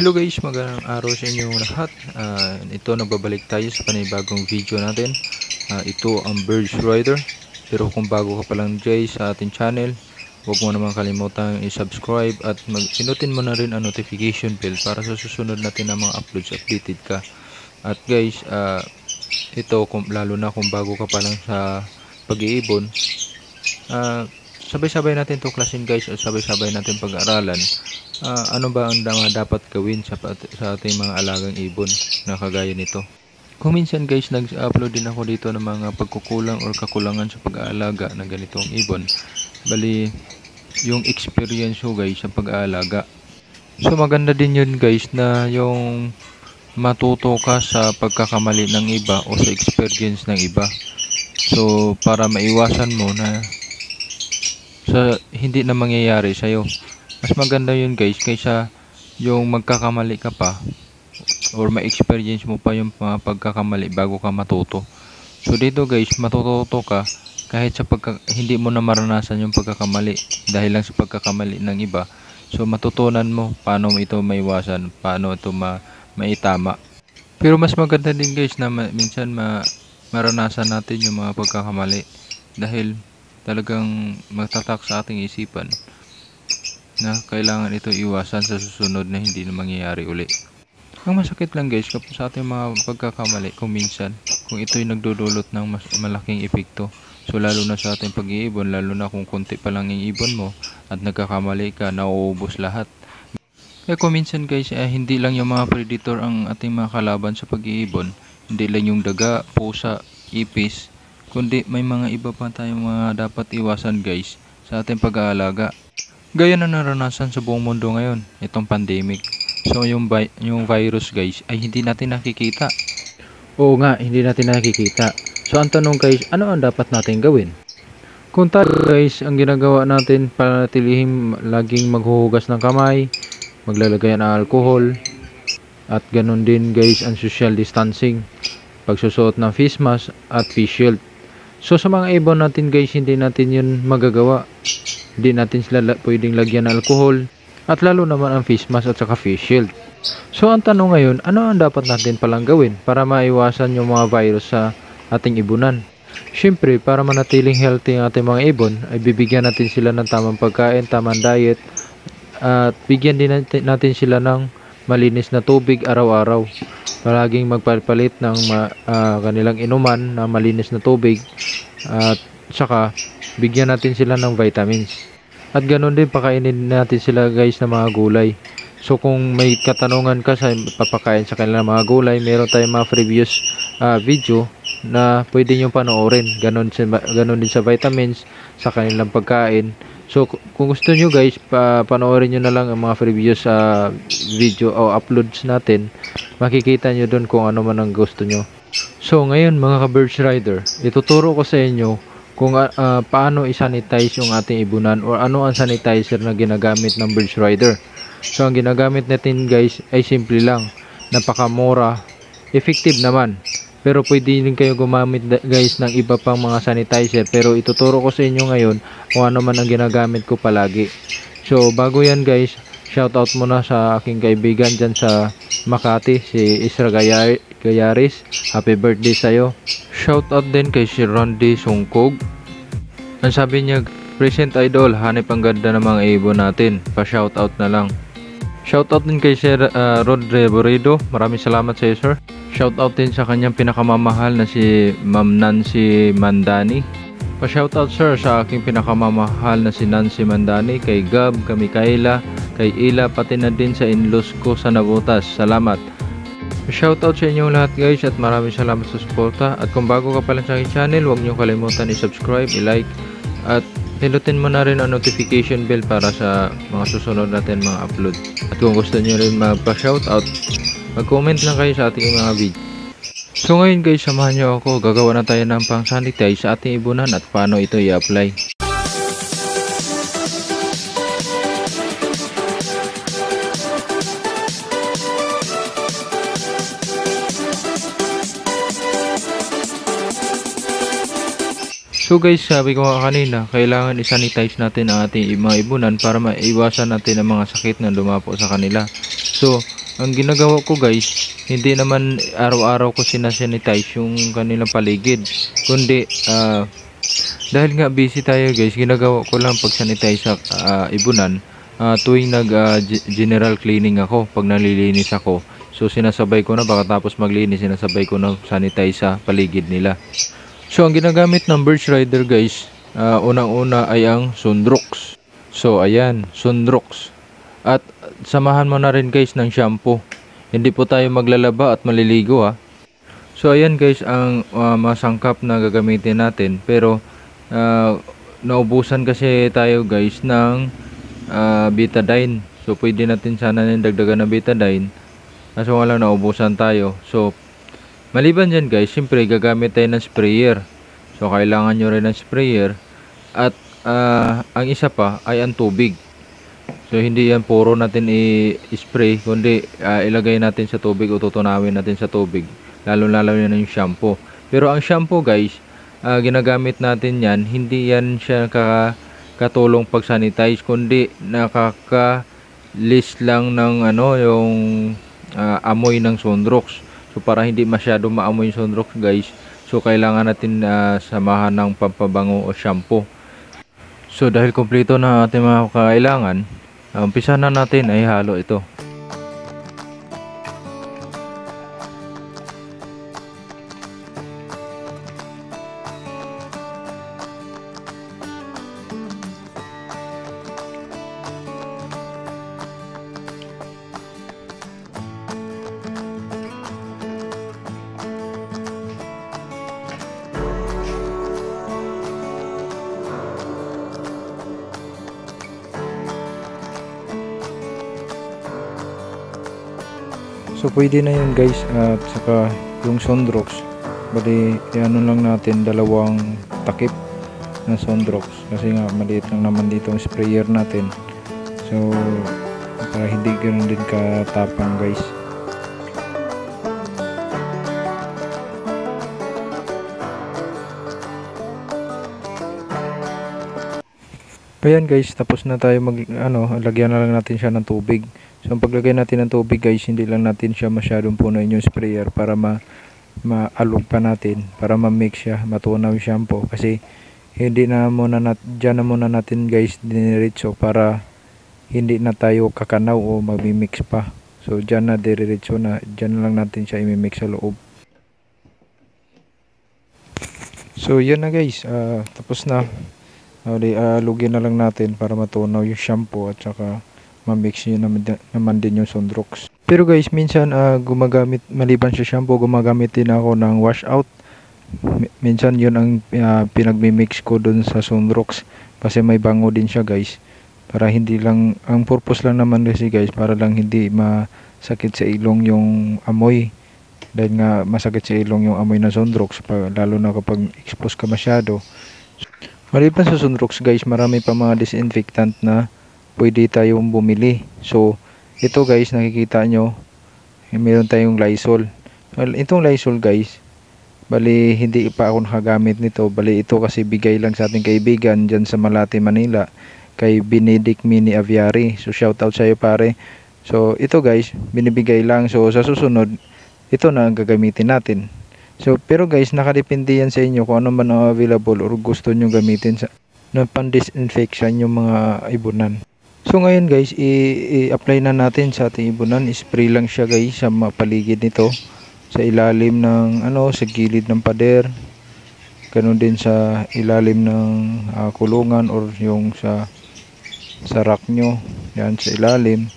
Hello guys, magandang araw sa inyong lahat. Uh, ito nagbabalik tayo sa panibagong video natin. Uh, ito ang Birds Rider. Pero kung bago ka pa lang guys sa ating channel, huwag mo naman kalimutan i-subscribe at mag-pinutin mo na rin ang notification bell para sa susunod natin na mga uploads updated ka. At guys, uh, ito kung, lalo na kung bago ka pa lang sa pag-iibon, uh, sabay-sabay natin tuklasin guys at sabay-sabay natin pag-aralan uh, ano ba ang mga dapat gawin sa, sa ating mga alagang ibon na kagaya nito. Kung minsan guys nag-upload din ako dito ng mga pagkukulang or kakulangan sa pag-aalaga ng ganitong ibon. Bali yung experience ko guys sa pag-aalaga. So maganda din yun guys na yung matuto ka sa pagkakamali ng iba o sa experience ng iba. So para maiwasan mo na sa hindi na mangyayari sa iyo. Mas maganda 'yun guys kaysa yung magkakamali ka pa or ma-experience mo pa yung mga pagkakamali bago ka matuto. So dito guys, matututo ka kahit sa pagka, hindi mo na maranasan yung pagkakamali dahil lang sa pagkakamali ng iba. So matutunan mo paano ito maiwasan, paano ito ma maitama. Pero mas maganda din guys na ma minsan ma maranasan natin yung mga pagkakamali dahil talagang magtatak sa ating isipan na kailangan ito iwasan sa susunod na hindi na mangyayari uli. Ang masakit lang guys kapag sa ating mga pagkakamali kung minsan kung ito'y nagdudulot ng mas malaking epekto. So lalo na sa ating pag-iibon, lalo na kung konti pa lang yung ibon mo at nagkakamali ka, nauubos lahat. Kaya kung minsan guys, eh, hindi lang yung mga predator ang ating mga kalaban sa pag-iibon, hindi lang yung daga, pusa, ipis, kundi may mga iba pa tayong mga dapat iwasan guys sa ating pag-aalaga. Gaya na naranasan sa buong mundo ngayon, itong pandemic. So yung, vi yung virus guys ay hindi natin nakikita. Oo nga, hindi natin nakikita. So ang tanong guys, ano ang dapat natin gawin? Kung tayo guys, ang ginagawa natin para natilihim laging maghuhugas ng kamay, maglalagay ng alcohol, at ganun din guys ang social distancing, pagsusuot ng face mask at face shield. So sa mga ibon natin guys, hindi natin yun magagawa. Hindi natin sila la pwedeng lagyan ng alcohol. At lalo naman ang face mask at saka face shield. So ang tanong ngayon, ano ang dapat natin palang gawin para maiwasan yung mga virus sa ating ibunan? Siyempre, para manatiling healthy ang ating mga ibon, ay bibigyan natin sila ng tamang pagkain, tamang diet, at bigyan din natin, natin sila ng malinis na tubig araw-araw. Palaging magpapalit ng uh, kanilang inuman na malinis na tubig at saka bigyan natin sila ng vitamins. At ganoon din pakainin natin sila guys ng mga gulay. So kung may katanungan ka sa papakain sa kanilang mga gulay, meron tayong mga previous uh, video na pwede nyo panoorin. Ganon, ganon din sa vitamins sa kanilang pagkain. So, kung gusto nyo guys, pa panoorin nyo na lang ang mga previous uh, video o uploads natin. Makikita nyo doon kung ano man ang gusto nyo. So, ngayon mga ka-Birds Rider, ituturo ko sa inyo kung uh, paano isanitize yung ating ibunan or ano ang sanitizer na ginagamit ng Birds Rider. So, ang ginagamit natin guys ay simple lang. Napakamura. Effective naman. Pero pwede din kayo gumamit guys ng iba pang mga sanitizer. Pero ituturo ko sa inyo ngayon kung ano man ang ginagamit ko palagi. So bago yan guys, shout out muna sa aking kaibigan dyan sa Makati, si Isra Gayaris. Happy birthday sa'yo. Shout out din kay si Randy Sungkog. Ang sabi niya, present idol, hanip ang ganda ng mga ibon natin. Pa-shout out na lang. Shoutout din kay Sir uh, Rod Reborido. Maraming salamat sa sir. Shoutout din sa kanyang pinakamamahal na si Ma'am Nancy Mandani. Pa-shoutout sir sa aking pinakamamahal na si Nancy Mandani, kay Gab, kay Mikaela, kay Ila, pati na din sa inlos ko sa Nabutas. Salamat. Shoutout sa inyong lahat guys at maraming salamat sa suporta. At kung bago ka pa lang sa aking channel, huwag niyo kalimutan i-subscribe, i-like, at Pinutin mo na rin ang notification bell para sa mga susunod natin mga upload. At kung gusto niyo rin magpa-shoutout, mag-comment lang kayo sa ating mga video. So ngayon guys, samahan niyo ako. Gagawa na tayo ng pang sanitize sa ating ibunan at paano ito i-apply. So guys, sabi ko kanina, kailangan i-sanitize natin ang ating mga ibunan para maiwasan natin ang mga sakit na lumapo sa kanila. So, ang ginagawa ko guys hindi naman araw-araw ko sinasanitize yung kanilang paligid kundi ah, dahil nga busy tayo guys ginagawa ko lang pag sanitize sa ah, ibunan. Ah, tuwing nag ge- general cleaning ako pag nalilinis ako so sinasabay ko na baka tapos maglinis sinasabay ko na sanitize sa paligid nila. So ang ginagamit ng Birch Rider guys ah, unang-una ay ang Sundrox so ayan Sundrox at samahan mo na rin guys ng shampoo. Hindi po tayo maglalaba at maliligo ha. So ayan guys ang uh, masangkap na gagamitin natin. Pero uh, naubusan kasi tayo guys ng uh, betadine. So pwede natin sana yung dagdagan ng betadine. Kaso wala naubusan tayo. So maliban dyan guys, siyempre gagamit tayo ng sprayer. So kailangan nyo rin ng sprayer. At uh, ang isa pa ay ang tubig. So hindi yan puro natin i-spray kundi ah, ilagay natin sa tubig o tutunawin natin sa tubig. Lalo lalo yan yung shampoo. Pero ang shampoo guys, ah, ginagamit natin yan, hindi yan siya kaka katulong pag sanitize kundi nakaka-list lang ng ano yung ah, amoy ng Sunrox. So para hindi masyado maamoy yung Sunrox guys, so kailangan natin ah, samahan ng pampabango o shampoo. So dahil kumpleto na ating mga kailangan, Uh, umpisa na natin ay halo ito. So pwede na yun guys. At saka yung Sondrox bali ano lang natin dalawang takip na Sondrox kasi nga maliit lang naman dito ang sprayer natin. So para hindi ganoon din katapang guys. Ayan guys, tapos na tayo mag ano, lagyan na lang natin siya ng tubig. So ang paglagay natin ng tubig guys, hindi lang natin siya masyadong punuin yung sprayer para ma maalog pa natin, para ma-mix siya, matunaw yung shampoo kasi hindi na muna nat diyan na muna natin guys diniretso para hindi na tayo kakanaw o magmi-mix pa. So diyan na diretso na, diyan na lang natin siya i-mix sa loob. So yan na guys, ah, tapos na. Hali, uh, lugyan na lang natin para matunaw yung shampoo at saka ma-mix yun naman, naman din yung Sondrox. Pero guys, minsan uh, gumagamit, maliban sa shampoo, gumagamit din ako ng wash out. M- minsan yun ang uh, pinagmi-mix ko dun sa Sondrox kasi may bango din siya guys. Para hindi lang, ang purpose lang naman kasi guys, para lang hindi masakit sa ilong yung amoy. Dahil nga masakit sa ilong yung amoy ng Sondrox, lalo na kapag expose ka masyado. Maliban sa Sunrox guys, marami pa mga disinfectant na pwede tayong bumili. So, ito guys, nakikita nyo, meron tayong Lysol. Well, itong Lysol guys, bali hindi pa ako nakagamit nito. Bali ito kasi bigay lang sa ating kaibigan dyan sa Malate, Manila kay Benedict Mini Aviary. So, shout out sa iyo pare. So, ito guys, binibigay lang. So, sa susunod, ito na ang gagamitin natin. So, pero guys, nakadepende yan sa inyo kung ano man ang available or gusto nyo gamitin sa na pan-disinfection yung mga ibunan. So, ngayon guys, i-apply na natin sa ating ibunan. I-spray lang siya guys sa paligid nito. Sa ilalim ng, ano, sa gilid ng pader. Ganun din sa ilalim ng uh, kulungan or yung sa sa rack nyo. Yan, sa ilalim.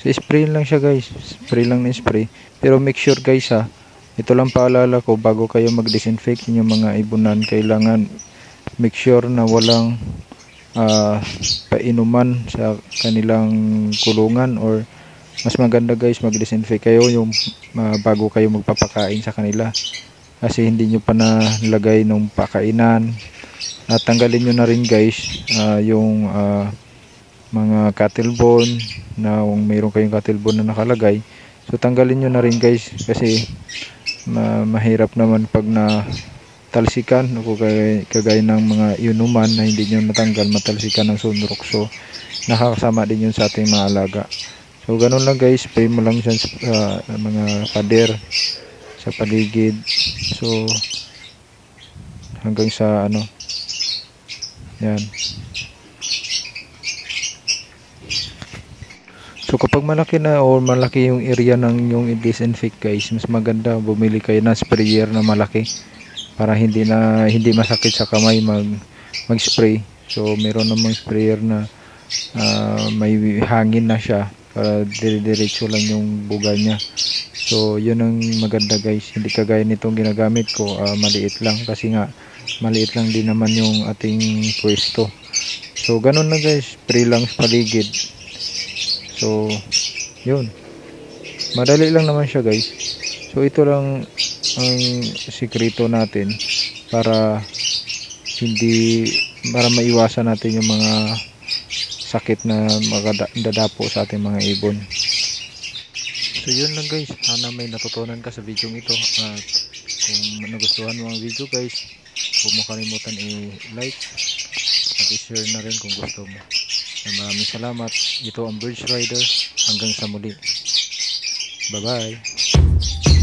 So, spray lang siya guys. Spray lang na spray. Pero make sure guys ha, ito lang paalala ko bago kayo mag-disinfect yung mga ibunan kailangan make sure na walang uh, painuman sa kanilang kulungan or mas maganda guys mag-disinfect kayo yung uh, bago kayo magpapakain sa kanila. Kasi hindi nyo pa nalagay nung pakainan. At tanggalin nyo na rin guys uh, yung uh, mga cattle bone na kung mayroon kayong cattle bone na nakalagay. So tanggalin nyo na rin guys kasi ma mahirap naman pag na talsikan o kagaya, kagaya ng mga inuman na hindi nyo natanggal matalsikan ng sunrock so nakakasama din yun sa ating mga alaga so ganun lang guys, spray mo lang dyan sa uh, mga pader sa paligid. So hanggang sa ano yan. So kapag malaki na or malaki yung area ng yung disinfect guys, mas maganda bumili kayo ng sprayer na malaki para hindi na hindi masakit sa kamay mag mag-spray. So meron namang sprayer na uh, may hangin na siya para dire-diretso lang yung buga niya. So yun ang maganda guys, hindi kagaya nitong ginagamit ko, uh, maliit lang kasi nga maliit lang din naman yung ating pwesto. So ganun na guys, spray lang sa paligid So, yun. Madali lang naman siya guys. So, ito lang ang sikreto natin para hindi para maiwasan natin yung mga sakit na magdadapo sa ating mga ibon. So yun lang guys, sana may natutunan ka sa video ito at kung nagustuhan mo ang video guys, huwag mo kalimutan i-like at i-share na rin kung gusto mo. Maraming salamat. Ito ang Birds Rider. Hanggang sa muli. Bye-bye.